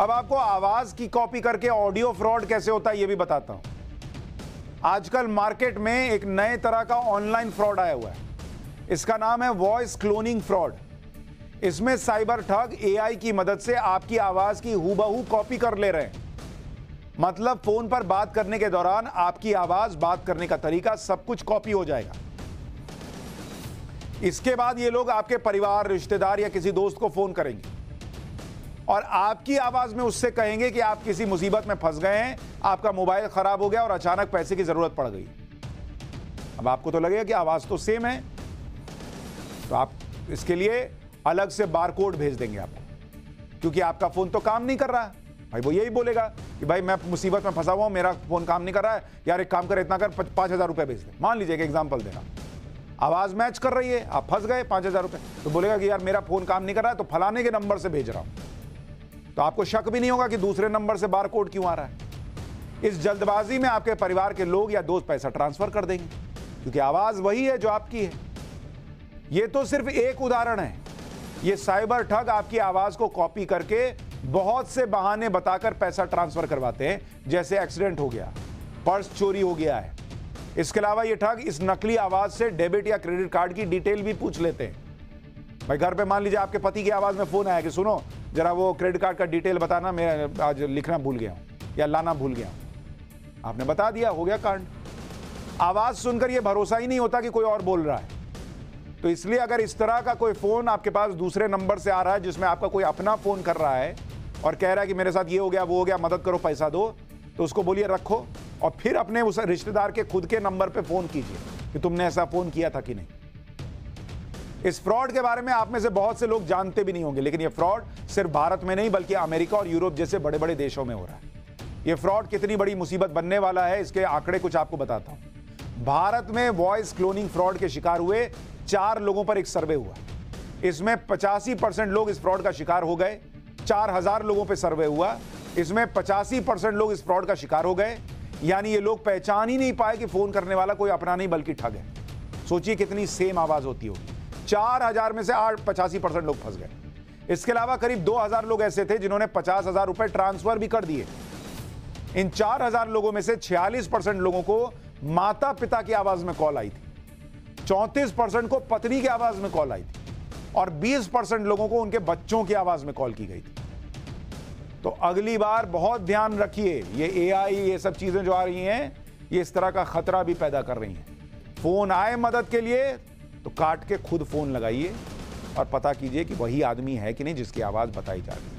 अब आपको आवाज़ की कॉपी करके ऑडियो फ्रॉड कैसे होता है ये भी बताता हूँ। आजकल मार्केट में एक नए तरह का ऑनलाइन फ्रॉड आया हुआ है। इसका नाम है वॉइस क्लोनिंग फ्रॉड इसमें साइबर ठग एआई की मदद से आपकी आवाज़ की हूबहू कॉपी कर ले रहे हैं। मतलब फ़ोन पर बात करने के दौरान आपकी आवाज़ बात करने का तरीका सब कुछ कॉपी हो जाएगा। इसके बाद ये लोग आपके परिवार, रिश्तेदार या किसी दोस्त को फ़ोन करेंगे। और आपकी आवाज़ में उससे कहेंगे कि आप किसी मुसीबत में फंस गए हैं, आपका मोबाइल खराब हो गया और अचानक पैसे की ज़रूरत पड़ गई। अब आपको तो लगेगा कि आवाज़ तो सेम है। तो आप इसके लिए अलग से बार कोड भेज देंगे आपको। क्योंकि आपका फ़ोन तो काम नहीं कर रहा। भाई वो यही बोलेगा कि भाई मैं मुसीबत में फंसा हुआ हूँ, मेरा फ़ोन काम नहीं कर रहा है। यार एक काम कर, इतना कर, पाँच हज़ार रुपए भेज दे। मान लीजिए एग्ज़ाम्पल देना। आवाज़ मैच कर रही है, आप फंस गए, पाँच हज़ार रुपए तो बोलेगा कि यार मेरा फ़ोन काम नहीं कर रहा है तो फलाने के नंबर से भेज रहा हूँ। तो आपको शक भी नहीं होगा कि दूसरे नंबर से बार कोड क्यों आ रहा है। इस जल्दबाजी में आपके परिवार के लोग या दोस्त पैसा ट्रांसफ़र कर देंगे, क्योंकि आवाज़ वही है जो आपकी है। यह तो सिर्फ़ एक उदाहरण है। यह साइबर ठग आपकी आवाज़ को कॉपी करके बहुत से बहाने बताकर पैसा ट्रांसफ़र करवाते हैं, जैसे एक्सीडेंट हो गया, पर्स चोरी हो गया है। इसके अलावा ये ठग इस नकली आवाज़ से डेबिट या क्रेडिट कार्ड की डिटेल भी पूछ लेते हैं। भाई, घर पे मान लीजिए आपके पति की आवाज़ में फ़ोन आया कि सुनो जरा वो क्रेडिट कार्ड का डिटेल बताना, मैं आज लिखना भूल गया हूँ या लाना भूल गया हूँ। आपने बता दिया, हो गया कांड। आवाज़ सुनकर यह भरोसा ही नहीं होता कि कोई और बोल रहा है। तो इसलिए अगर इस तरह का कोई फ़ोन आपके पास दूसरे नंबर से आ रहा है, जिसमें आपका कोई अपना फ़ोन कर रहा है और कह रहा है कि मेरे साथ ये हो गया, वो हो गया, मदद करो, पैसा दो तो उसको बोलिए रखो और फिर अपने उस रिश्तेदार के खुद के नंबर पे फ़ोन कीजिए कि तुमने ऐसा फ़ोन किया था कि नहीं। इस फ्रॉड के बारे में आप में से बहुत से लोग जानते भी नहीं होंगे, लेकिन यह फ्रॉड सिर्फ़ भारत में नहीं, बल्कि अमेरिका और यूरोप जैसे बड़े बड़े देशों में हो रहा है। यह फ्रॉड कितनी बड़ी मुसीबत बनने वाला है, इसके आंकड़े कुछ आपको बताता हूँ। भारत में वॉइस क्लोनिंग फ्रॉड के शिकार हुए चार लोगों पर एक सर्वे हुआ। इसमें पचासी परसेंट लोग इस फ्रॉड का शिकार हो गए, चार हज़ार लोगों पर सर्वे हुआ। इसमें पचासी परसेंट लोग इस फ्रॉड का शिकार हो गए। यानी ये लोग पहचान ही नहीं पाए कि फ़ोन करने वाला कोई अपना नहीं, बल्कि ठग है। सोचिए कितनी सेम आवाज़ होती होगी। चार हज़ार में से आठ पचासी परसेंट लोग फंस गए। इसके अलावा करीब दो हज़ार लोग ऐसे थे जिन्होंने पचास हज़ार रुपए ट्रांसफ़र भी कर दिए। इन चार हज़ार लोगों में से छियालीस परसेंट लोगों को माता पिता की आवाज़ में कॉल आई थी। चौंतीस परसेंट को पत्नी की आवाज़ में कॉल आई थी और 20 परसेंट लोगों को उनके बच्चों की आवाज़ में कॉल की गई थी। तो अगली बार बहुत ध्यान रखिए, ये एआई ये सब चीज़ें जो आ रही हैं, ये इस तरह का खतरा भी पैदा कर रही हैं। फ़ोन आए मदद के लिए काट के खुद फ़ोन लगाइए और पता कीजिए कि वही आदमी है कि नहीं जिसकी आवाज़ बताई जा रही है।